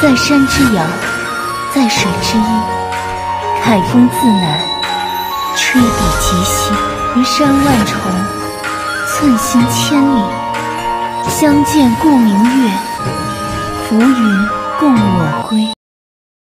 在山之阳在水之阴海风自南吹笔极星云山万重寸心千里相见故明月浮云共我归。